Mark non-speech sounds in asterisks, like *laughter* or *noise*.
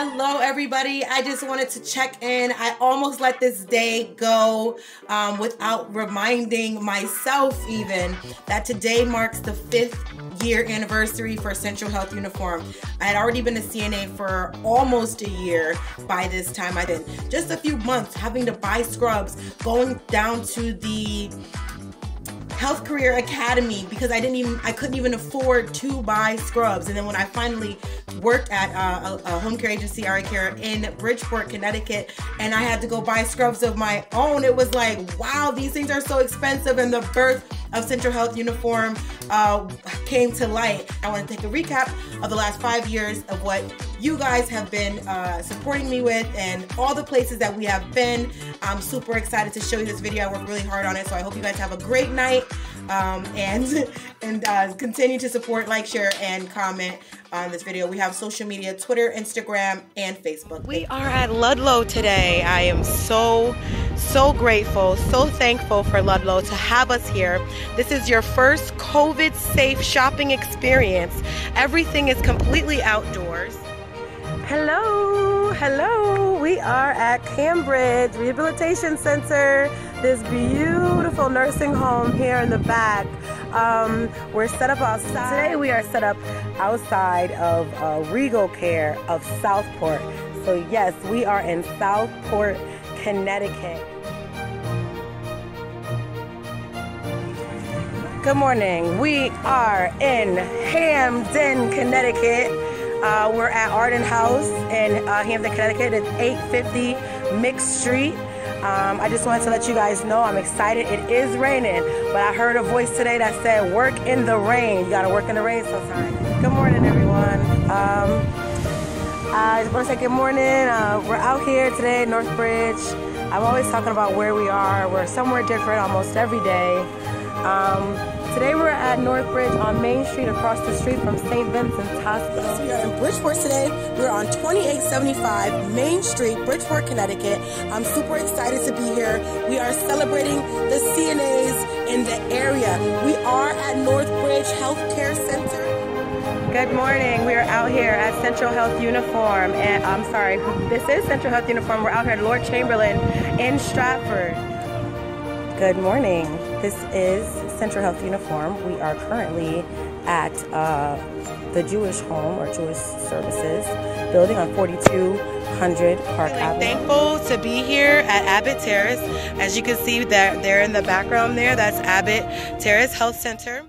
Hello, everybody. I just wanted to check in. I almost let this day go um, without reminding myself, even, that today marks the fifth year anniversary for Central Health Uniform. I had already been a CNA for almost a year by this time. I've been just a few months having to buy scrubs, going down to the Health Career Academy because I didn't even I couldn't even afford to buy scrubs. And then when I finally worked at uh, a, a, home care agency, RA Care in Bridgeport, Connecticut, and I had to go buy scrubs of my own, it was like, wow, these things are so expensive. And the birth of Central Health Uniform uh, came to light. I want to take a recap of the last five years of what you guys have been uh, supporting me with and all the places that we have been. I'm super excited to show you this video. I worked really hard on it, so I hope you guys have a great night um, and *laughs* and uh, continue to support, like, share, and comment on this video. We have social media, Twitter, Instagram, and Facebook. We are at Ludlow today. I am so, so grateful, so thankful for Ludlow to have us here. This is your first COVID safe shopping experience. Everything is completely outdoors. Hello, hello. We are at Cambridge Rehabilitation Center, this beautiful nursing home here in the back. Um, we're set up outside. Today we are set up outside of uh, Regal Care of Southport. So yes, we are in Southport, Connecticut. Good morning. We are in Hamden, Connecticut. Uh, we're at Arden House in uh, Hamden, Connecticut. It's 850 Mixed Street. Um, I just wanted to let you guys know I'm excited. It is raining, but I heard a voice today that said, work in the rain. You gotta work in the rain sometimes. Good morning, everyone. Um, I just want to say good morning. Uh, we're out here today Northbridge. I'm always talking about where we are. We're somewhere different almost every day. Um, Today we're at Northbridge on Main Street across the street from St. Vincent's Hospital. We are in Bridgeport today. We're on 2875 Main Street, Bridgeport, Connecticut. I'm super excited to be here. We are celebrating the CNAs in the area. We are at Northbridge Healthcare Center. Good morning. We are out here at Central Health Uniform. And I'm sorry, this is Central Health Uniform. We're out here at Lord Chamberlain in Stratford. Good morning. This is Central Health Uniform. We are currently at uh, the Jewish Home or Jewish Services building on 4200 Park Avenue. Thankful to be here at Abbott Terrace. As you can see, that there in the background there, that's Abbott Terrace Health Center.